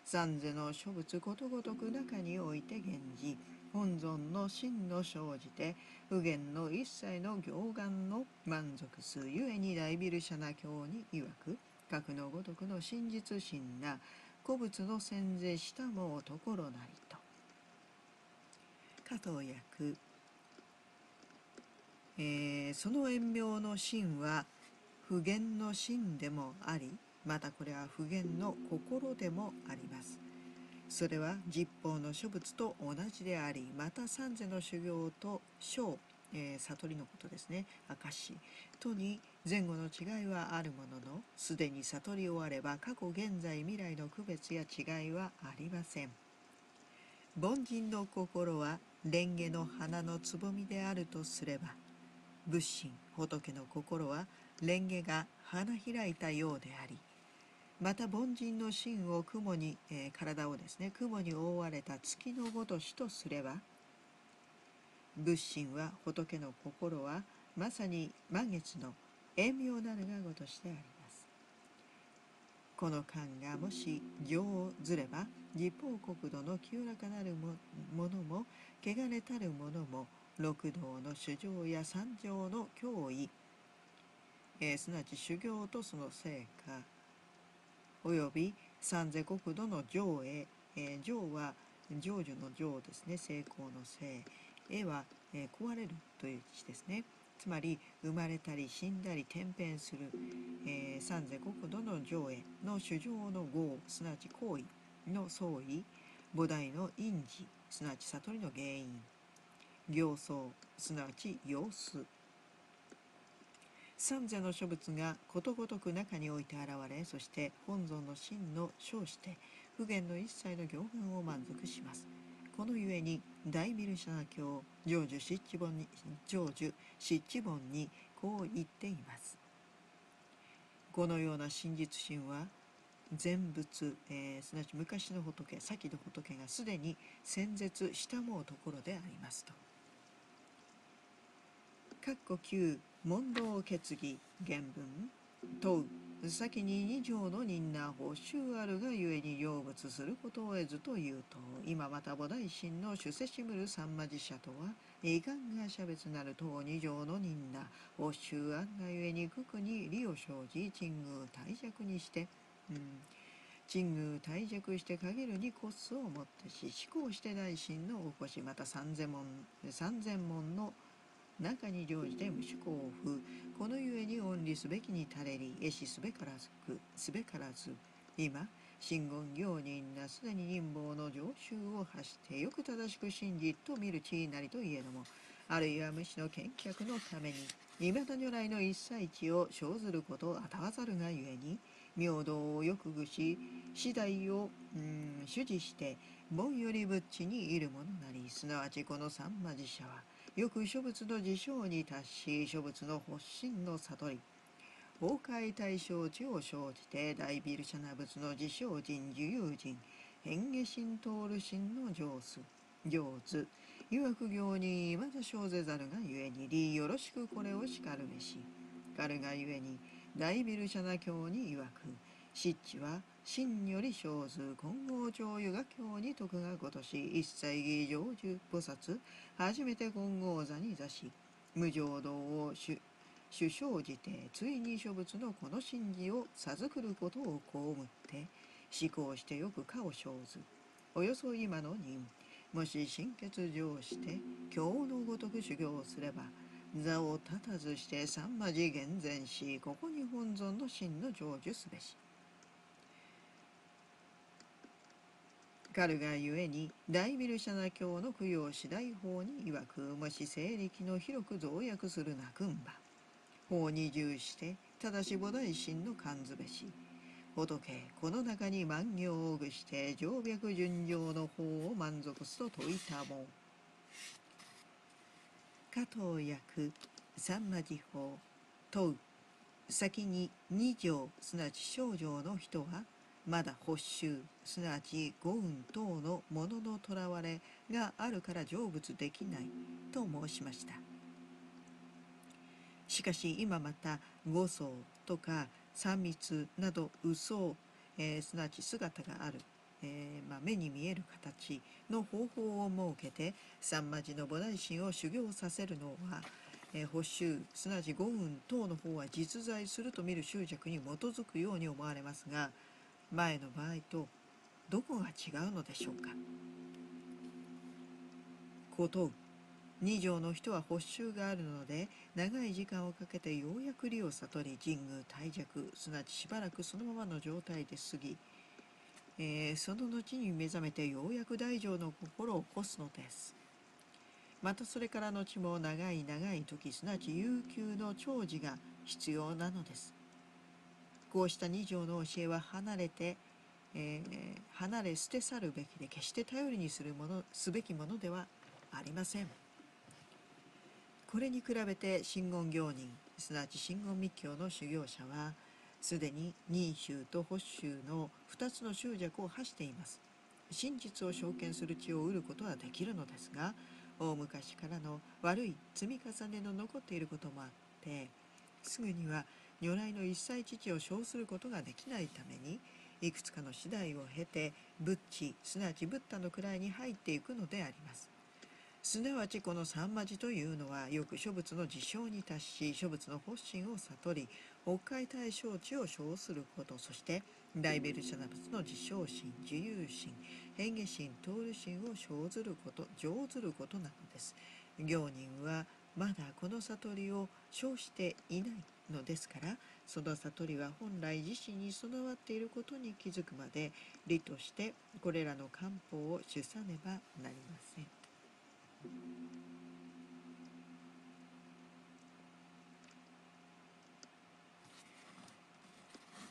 三世の諸仏ことごとく中において現じ本尊の真の生じて普賢の一切の行願の満足数ゆえに大ビルシャナ教に曰く核のごとくの真実心な古物の先税したもうところなりと。加藤役、えー、その縁妙の真は普賢の真でもありまたこれは普賢の心でもあります。それは実法の諸仏と同じでありまた三世の修行と小、えー、悟りのことですね。証とに前後の違いはあるもののすでに悟り終われば過去現在未来の区別や違いはありません。凡人の心は蓮華の花のつぼみであるとすれば仏心仏の心は蓮華が花開いたようでありまた凡人の芯を雲に、えー、体をですね雲に覆われた月のごとしとすれば仏心は仏の心はまさに満月の栄妙なるがごとしであります。この感がもし情をずれば立法国土の清らかなるものも汚れたるものも六道の主情や三条の脅威、えー、すなわち修行とその成果。および三世国土の上へ、えー、上は成就の上ですね。成功のせい絵は、えー、壊れるという字ですね。つまり生まれたり死んだり転変する、えー、三世国土の上へ。の主情の業すなわち行為の相違菩提の因事すなわち悟りの原因。行相すなわち様子。三者の諸仏がことごとく中において現れそして本尊の真の称して普賢の一切の行願を満足しますこのゆえに大ビルシャナ教成就七本に成就七本にこう言っていますこのような真実心は全仏、えー、すなわち昔の仏先の仏がすでに先絶したもうところでありますと。かっこ9問答決議原文問う先に二条の任な報酬あるがゆえに成仏することを得ずというと今また菩提心の主せしむる三魔寺社とは遺願が差別なる等二条の任な報酬案がゆえに九九に利を生じ鎮宮大弱にして、うん鎮宮大弱して限るにコスをもってし思考して大心の起こしまた三千門三千門の中に乗じて無趣向風このゆえに恩利すべきに垂れり絵しすべからずくすべからず今真言行人なすでに陰謀の常習を発してよく正しく真実と見る地位なりといえども。あるいは無視の見客のために今だ如来の一切地を生ずることをあたわざるがゆえに明道をよくぐし次第を、うん、主持して門より仏地にいるものなり。すなわちこの三魔寺社はよく諸仏の事象に達し諸仏の発心の悟り。崩壊対象地を生じて大ビルシャナ仏の自称人自由人変化心通る心の上手上手。曰く行にまだ生ぜざるがゆえにりよろしくこれを叱るべし。かるがゆえに大ビルシャナ教に曰く。湿地は真より生ず金剛長油が今日に徳が今年一切義成就菩薩。初めて金剛座に座し無常道を主主生じてついに諸仏のこの真理を授くることを被って思考してよくかを生ずおよそ今の任。もし心血上して今日のごとく修行すれば座を立たずして三魔寺厳然しここに本尊の真の成就すべし。かるがゆえに大ビルシャナ教の供養次第法に曰くもし西暦の広く増約するなくんば。法に従してただし菩提心の感ずべし仏この中に万行を具して上白順上の法を満足すと説いたも。加藤役三魔寺法問う。先に二条すなわち少女の人はまだ補修すなわち五運等のもののとらわれがあるから成仏できないと申しました。しかし今また五層とか三密など嘘、えー、すなわち姿がある、えー、まあ、目に見える形の方法を設けて三魔寺の菩提心を修行させるのは、えー、補修すなわち五運等の方は実在すると見る執着に基づくように思われますが前の場合とどこが違うのでしょうか？こと二条の人は補修があるので長い時間をかけてようやく利を悟り神宮大弱すなわちしばらくそのままの状態で過ぎえー、その後に目覚めてようやく大乗の心を起こすのです。またそれから後も長い長い時すなわち悠久の長寿が必要なのです。こうした二条の教えは離れて、えー、離れ捨て去るべきで決して頼りにするものすべきものではありません。これに比べて真言行人すなわち真言密教の修行者はすでに任州と保州の2つの執着を発しています。真実を証券する地を得ることはできるのですが大昔からの悪い積み重ねの残っていることもあってすぐには如来の一切父を称することができないためにいくつかの次第を経て仏地すなわちブッダの位に入っていくのであります。すなわちこの三魔寺というのはよく諸仏の事象に達し諸仏の発心を悟り北海対象地を称することそして大ベルシャナ仏の自称心自由心変化心通る心を生ずること上ずることなのです行人はまだこの悟りを称していないのですからその悟りは本来自身に備わっていることに気づくまで理としてこれらの漢方を主さねばなりません。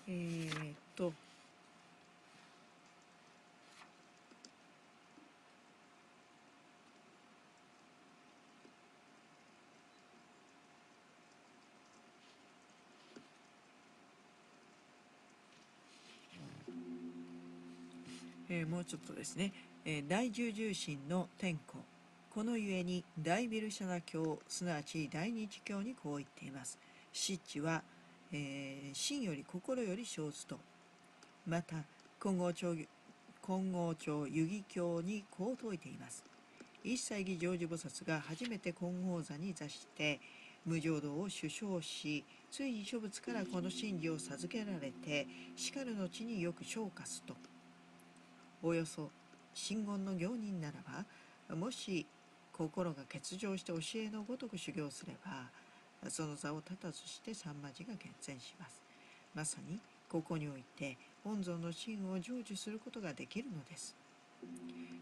えー、っとえー、もうちょっとですね、えー、大十重心の天候。このゆえに大ビルシャナ教すなわち大日教にこう言っています。湿地は、えー、心より心より生ずと。また金剛町金剛町遊戯教にこう説いています。一切義成就菩薩が初めて金剛座に座して無浄土を首相しついに諸仏からこの真理を授けられてしかる後によく昇華すと。およそ真言の行人ならばもし心が欠如して教えのごとく修行すればその座を立たずして三魔寺が厳選します。まさにここにおいて本尊の真を成就することができるのです。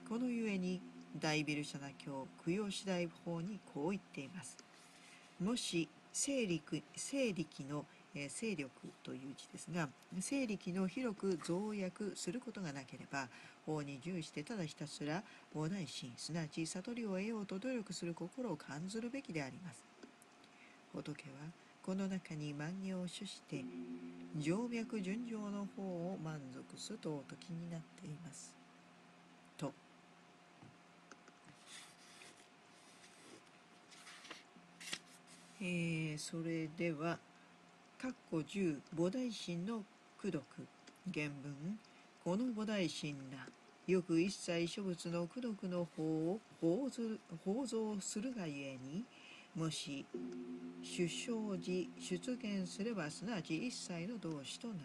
このゆえに大ビルシャナ教供養次第法にこう言っています。もし勢力勢力のえ勢力という字ですが勢力の広く増約することがなければ法に従してただひたすら菩提心すなわち悟りを得ようと努力する心を感ずるべきであります。仏はこの中に万行を主して静脈順情の方を満足すとお時になっています。と。えー、それではかっこ10菩提心の功徳原文この菩提心らよく一切諸仏の功徳の法を法造するがゆえにもし主生寺出現すればすなわち一切の同志となる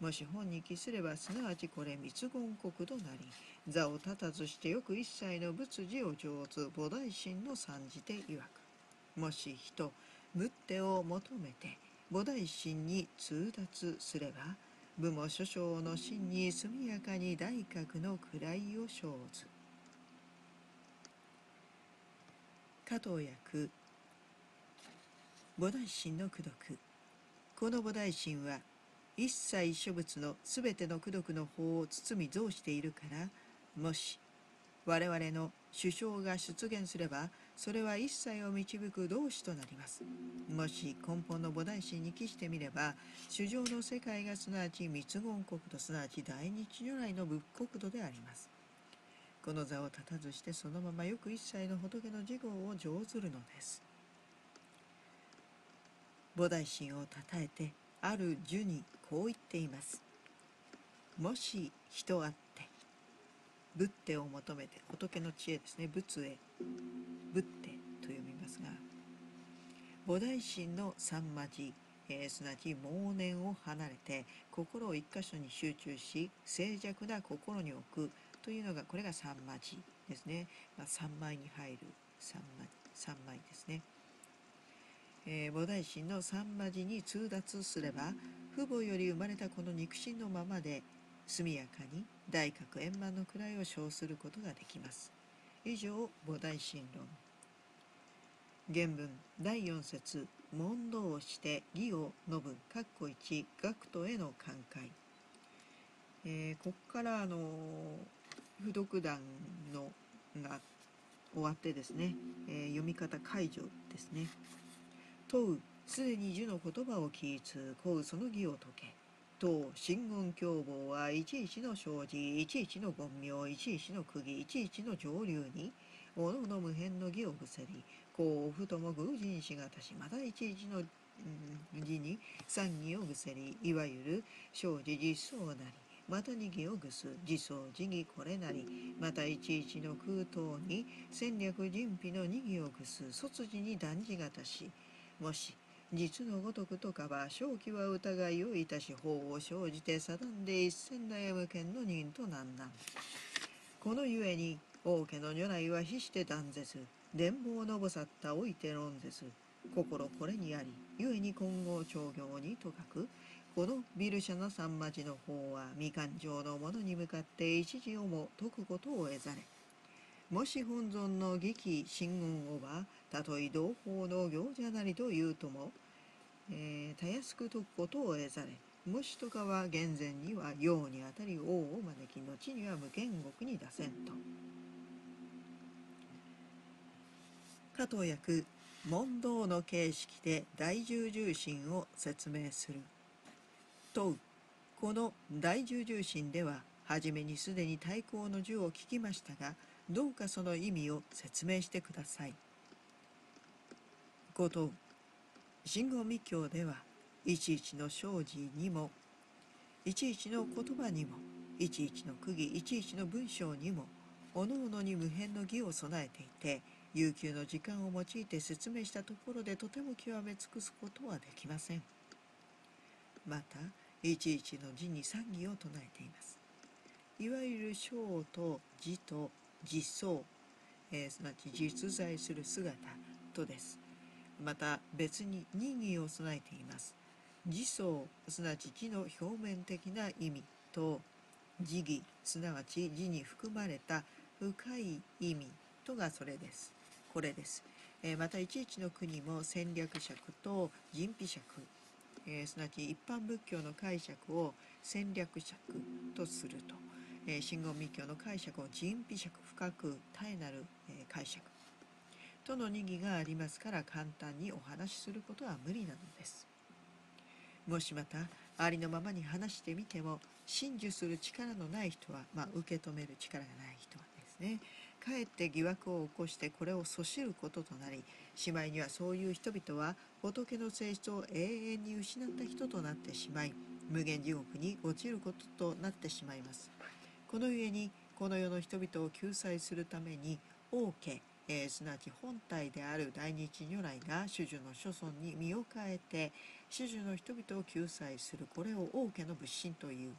もし本に帰すればすなわちこれ密言国となり座を立たずしてよく一切の仏事を上手菩提心の参じて曰く。もし人仏手を求めて菩提心に通達すれば部も諸将の心に速やかに大覚の位を生ず。加藤役菩提心の功。徳この菩提心は一切諸仏のすべての功徳の法を包み増しているからもし我々の首相が出現すればそれは一切を導く同志となります。もし根本の菩提心に帰してみれば、主上の世界がすなわち密言国土すなわち大日如来の仏国土であります。この座を立たずしてそのままよく一切の仏の事業を上ずるのです。菩提心をたたえて、ある樹にこう言っています。もし人あって、仏手を求めて仏の知恵ですね。仏へ。仏手と読みますが菩提心の三魔寺、えー、すなわち妄念を離れて心を一箇所に集中し静寂な心に置くというのがこれが三魔寺ですね、まあ、三枚に入る三枚三枚ですね、えー、菩提心の三魔寺に通達すれば父母より生まれたこの肉親のままで速やかに大覚円満の位を称することができます。以上、菩提心論。原文第4節問答をして義を述ぶ括弧1学徒への寛解、えー、ここからあの不読談のが終わってですね、えー、読み方解除ですね問うすでに樹の言葉を聞いつこうその義を解けと真言凶暴はいちいちの生じいちいちの言名いちいちの釘いちいちの上流におのの無辺の義を伏せりこうふとも偶人しがたしまたいちいちの字に三義を伏せりいわゆる生じ実相なりまたに義をぐす自相自義これなりまたいちいちの空洞に戦略人否の二義をぐす卒字に断じがたしもし実のごとくとかは正気は疑いをいたし法を生じて定んで一千悩む剣の人となんなこのゆえに王家の如来は必して断絶。伝望のぼさったおいて論絶。心これにありゆえに今後長行にとかく。このビルシャの三町の方は未完成の者に向かって一時をも解くことを得ざれ。もし本尊の義気真言をばたとえ同胞の行者なりというとも、えー、たやすく解くことを得ざれもしとかは現前には陽にあたり王を招き後には無権国に出せんと。加藤役問答の形式で大重重心を説明する問うこの大重重心では初めにすでに太閤の呪を聞きましたがどうかその意味を説明してください。こと信号密教ではいちいちの生じにもいちいちの言葉にもいちいちの釘いちいちの文章にもおのおのに無辺の義を備えていて悠久の時間を用いて説明したところでとても極め尽くすことはできませんまたいちいちの字に賛義を唱えていますいわゆる章と字と実相、えー、すなわち実在する姿とです。また別に任意を備えています。自相すなわち字の表面的な意味と字義すなわち字に含まれた深い意味とがそれです。これです。えー、またいちいちの国も戦略尺と人皮尺、えー、すなわち一般仏教の解釈を戦略尺とすると。えー、真言密教の解釈を人皮釈深く絶えなる、え、解釈。との二義がありますから簡単にお話しすることは無理なのです。もしまたありのままに話してみても真珠する力のない人は、まあ、受け止める力がない人はですね。かえって疑惑を起こしてこれをそしることとなりしまいにはそういう人々は仏の性質を永遠に失った人となってしまい無限地獄に落ちることとなってしまいます。このゆえにこの世の人々を救済するために王家、えー、すなわち本体である大日如来が主樹の諸尊に身を変えて主樹の人々を救済する。これを王家の仏心という、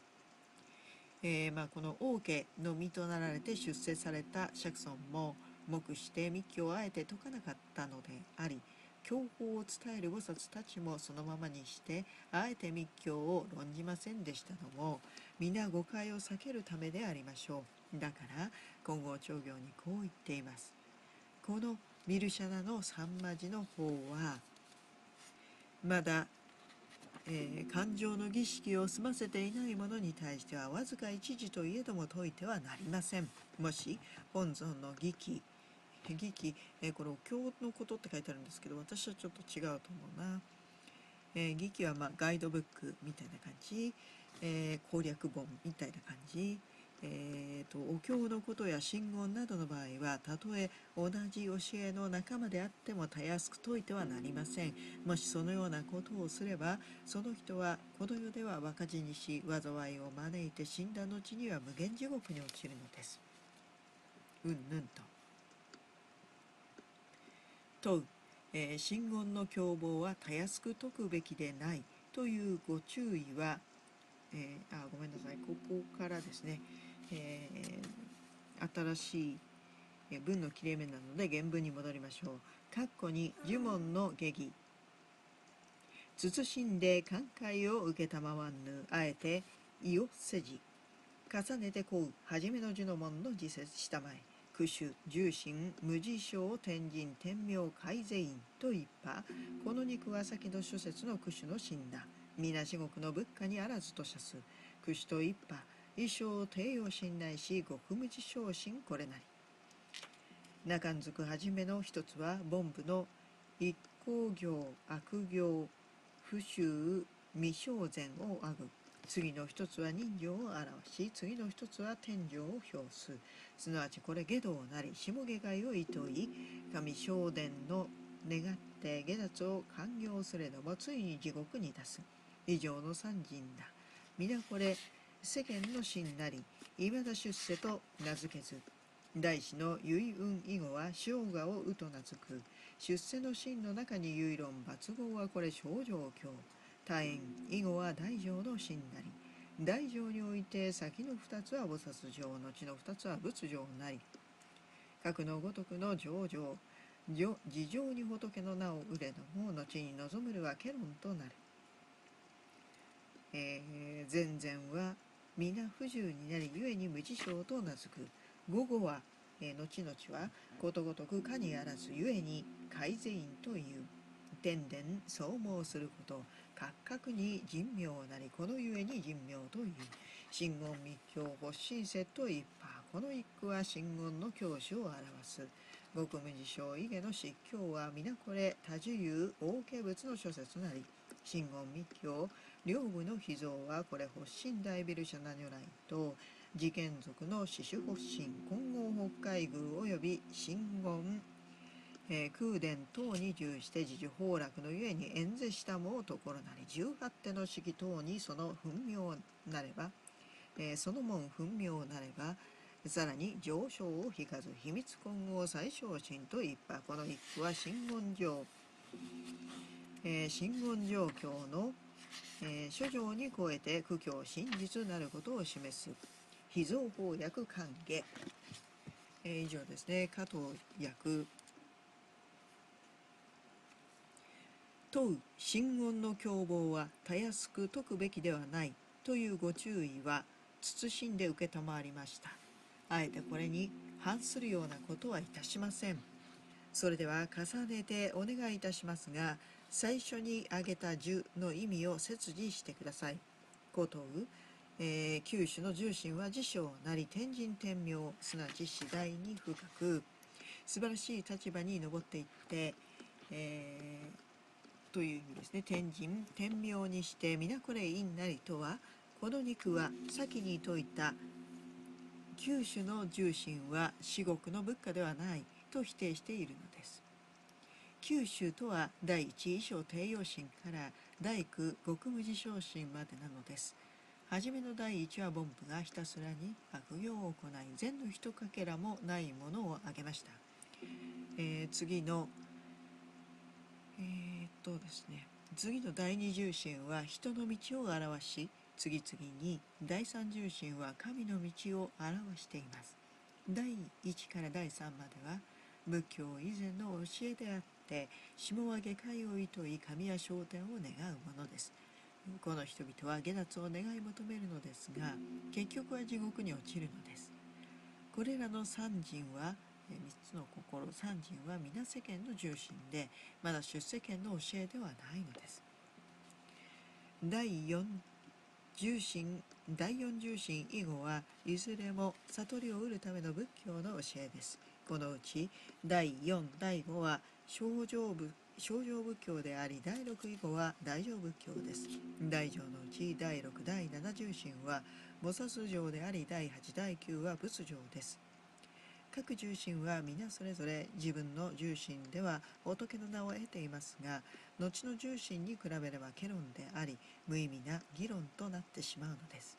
えー、まあ、この王家の身となられて出世された釈尊も目して密教をあえて解かなかったのであり教法を伝える菩薩たちもそのままにしてあえて密教を論じませんでしたのも皆誤解を避けるためでありましょう。だから金剛長行にこう言っています。このミルシャナの三魔寺の方はまだ、えー、感情の儀式を済ませていない者に対してはわずか一時といえども解いてはなりません。もし本尊の儀器儀器、えー、これお経のことって書いてあるんですけど私はちょっと違うと思うな、えー、儀器はまあガイドブックみたいな感じ。えー、攻略本みたいな感じ、えーと、お経のことや真言などの場合はたとえ同じ教えの仲間であってもたやすく説いてはなりません。もしそのようなことをすればその人はこの世では若死にし災いを招いて死んだ後には無限地獄に落ちるのです。うんぬんと。問う、えー、真言の凶暴はたやすく解くべきでないというご注意は、えー、あごめんなさい。ここからですね、えー、新しい文の切れ目なので原文に戻りましょう。括弧に呪文の下儀慎んで寛解を受けたまわんぬあえて意をせじ。重ねてこう。初めの呪の門の自説したまえ。苦主重心無事象天神天明改善院と一派この肉は先の諸説の苦主の死んだ皆至極の仏家にあらずとしゃす。苦主と一派衣装を帝王信頼し極無事昇進これなり。中んずくはじめの一つは凡部の一行行悪行不臭未正前をあぐ。次の一つは人情を表し次の一つは天井を表す。すなわちこれ下道なり下下界を厭い神正殿の願って下脱を完了すれどもついに地獄に出す。以上の三人だ。皆これ世間の真なり。未だ出世と名付けず。大師の遺運以後は生涯をうと名付く。出世の真の中に遺論抜号はこれ症状教大円以後は大乗の真なり。大乗において先の二つは菩薩上後の二つは仏上なり。核のごとくの上場事情に仏の名を売れども後に望むるはケロンとなる、えー、前々は皆不自由になり故に無事象と名付く。午後は、えー、後々はことごとくかにあらず故に改善院という。天殿総申すること。各々に人名なりこのゆえに人名という。真言密教発信説と一派この一句は真言の教師を表す。極無自称異下の執教は皆これ多受有大家仏の諸説なり。真言密教両部の秘蔵はこれ発信大ビルシャナ如来と事件族の死守発信金剛北海宮及び真言えー、空殿等に従して自受崩落のゆえに演説したもうところなり十八手の式等にその分明なれば、えー、その門分明なればさらに上昇を引かず秘密混合最小心と一派この一句は真言上、えー、真言上教の、えー、諸条に超えて苦境真実なることを示す。秘蔵法訳関係、えー、以上ですね。加藤役問う真言の凶暴はたやすく解くべきではない。というご注意は慎んで承りました。あえてこれに反するようなことはいたしません。それでは重ねてお願いいたしますが最初に挙げた樹の意味を切示してください。ことう、えー、九種の重心は自称なり天神天明すなわち次第に深く。素晴らしい立場に上っていって、えーという意味ですね。天神天明にして皆これ陰なりとはこの肉は先に説いた九種の重心は至極の仏家ではないと否定しているの九種とは第一衣装帝王神から第九極無事昇進までなのです。初めの第一は凡夫がひたすらに悪行を行い善の一かけらもないものを挙げました、えー、次のえー、っとですね。次の第二重心は人の道を表し次々に第三重心は神の道を表しています。第1から第3までは仏教以前の教えであって下は下界を厭い神や昇天を願うものです。この人々は下脱を願い求めるのですが結局は地獄に落ちるのです。これらの三人は3つの心三人は皆世間の重心でまだ出世間の教えではないのです。第4重心第4重心以後はいずれも悟りを得るための仏教の教えです。このうち第4第5は症状仏症状仏教であり第6以後は大乗仏教です。大乗のうち第6第7重心は菩薩上であり第8第9は仏上です。各重心は皆それぞれ自分の重心では仏の名を得ていますが後の重心に比べればケロンであり無意味な議論となってしまうのです、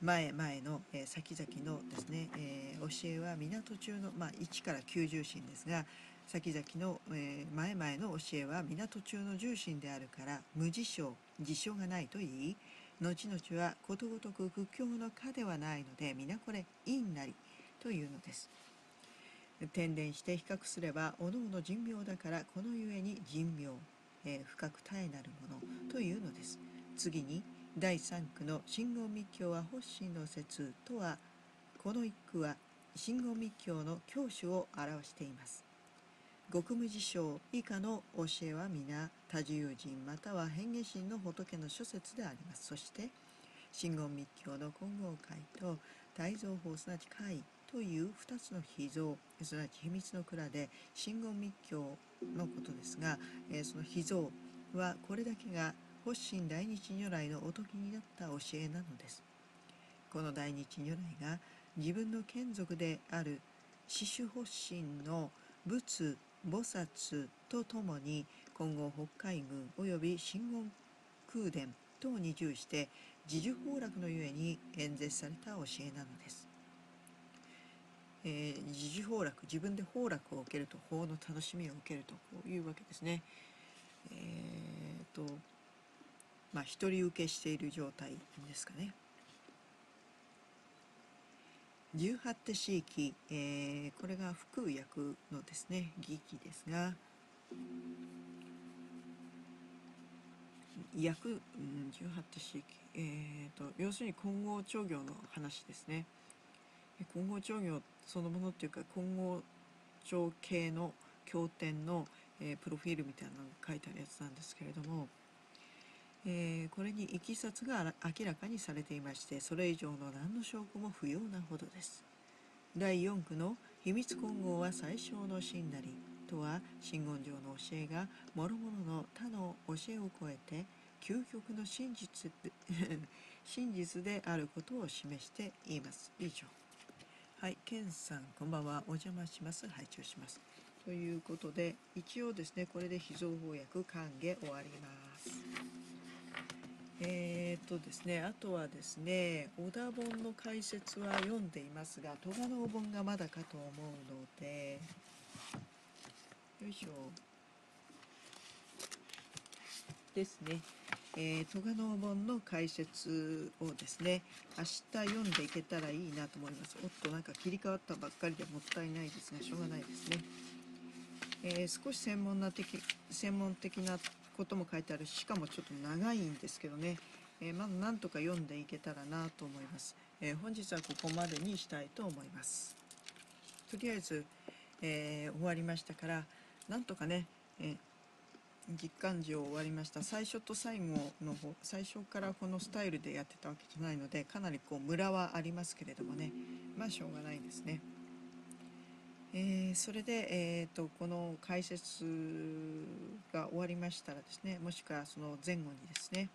前前の、えー、先々のですね、えー、教えは港中の、まあ、1から9重心ですが先々の、えー、前々の教えは港中の重心であるから無事象事象がないと言い後々はことごとく屈強の科ではないので皆これ陰なりというのです。天然して比較すればおのおの人名だからこのゆえに人名、えー、深く絶えなるものというのです。次に第3区の真言密教は発心の説とはこの一句は真言密教の教主を表しています。極無事象以下の教えは皆多重人または変化心の仏の諸説であります。そして真言密教の混合会と大蔵法すなわち会という2つの秘蔵すなわち秘密の蔵で真言密教のことですが、えー、その秘蔵はこれだけが発心大日如来のおときになった教えなのです。この大日如来が自分の眷属である死守発心の仏菩薩とともに今後北海軍及び真言空伝等に従して自樹崩落のゆえに演説された教えなのです。えー、自樹崩落自分で崩落を受けると法の楽しみを受けるとこういうわけですね。えーとまあ一人受けしている状態ですかね。18手四域、えー、これが福訳のですね義記ですが訳、うん、18手四域、えーと、要するに混合調業の話ですね。混合調業そのものっていうか混合調系の経典の、えー、プロフィールみたいなのが書いてあるやつなんですけれどもえー、これにいきさつが明らかにされていましてそれ以上の何の証拠も不要なほどです。第4区の秘密混合は最小の真なりとは真言上の教えが諸々の他の教えを超えて究極の真実 真実であることを示しています。以上。はいケンさんこんばんは。お邪魔します。拝聴します。ということで一応ですねこれで秘蔵翻訳歓迎終わります。えー、っとですね、あとはですね、小田本の解説は読んでいますが、戸賀能本がまだかと思うので、よいしょ。ですね。えー、戸賀能本の解説をですね、明日読んでいけたらいいなと思います。おっと、なんか切り替わったばっかりでもったいないですが、しょうがないですね。えー、少し専門な的専門的なことも書いてあるししかもちょっと長いんですけどね、えー、まず何とか読んでいけたらなと思います、えー、本日はここまでにしたいと思います。とりあえず、えー、終わりましたからなんとかね、え実感時を終わりました。最初と最後の方最初からこのスタイルでやってたわけじゃないのでかなりこうムラはありますけれどもね。まあしょうがないですね。えー、それで、えーと、この解説が終わりましたらですねもしくはその前後にですね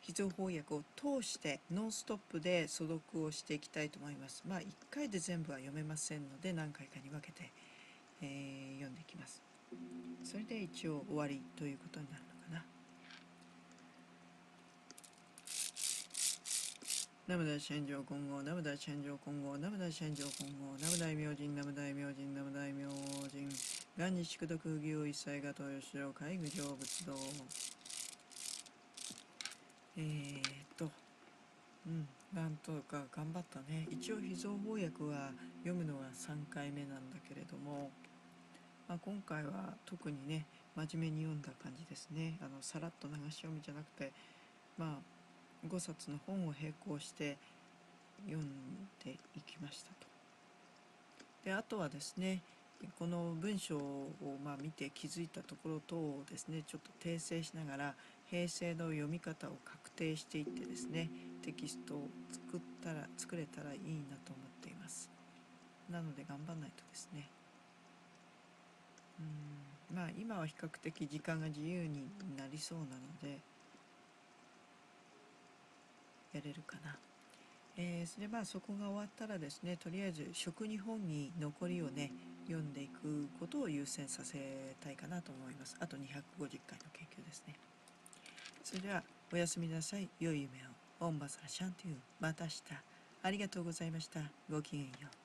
秘蔵翻訳を通してノンストップで素読をしていきたいと思います。まあ1回で全部は読めませんので何回かに分けて、えー、読んでいきます。それで一応終わりということになるナムダ千上金剛、ナムダ千上金剛、ナムダ千上金剛、ナム大明神、ナム大明神、ナム大明神、元日宿徳牛一切が東吉郎、海具成仏道。えー、っと、うん、なんとか頑張ったね。一応秘蔵翻訳は読むのは3回目なんだけれども、まあ、今回は特にね、真面目に読んだ感じですね。あの、さらっと流し読みじゃなくて、まあ、5冊の本を並行して読んでいきましたと。であとはですねこの文章をまあ見て気づいたところ等をですねちょっと訂正しながら平成の読み方を確定していってですねテキストを作ったら作れたらいいなと思っていますなので頑張らないとですねうんまあ今は比較的時間が自由になりそうなのでやれるかな。えー、それまあそこが終わったらですねとりあえず食に本に残りをね読んでいくことを優先させたいかなと思います。あと250回の研究ですね。それではおやすみなさい。良い夢を。オンバサラシャンテューまた明日ありがとうございました。ごきげんよう。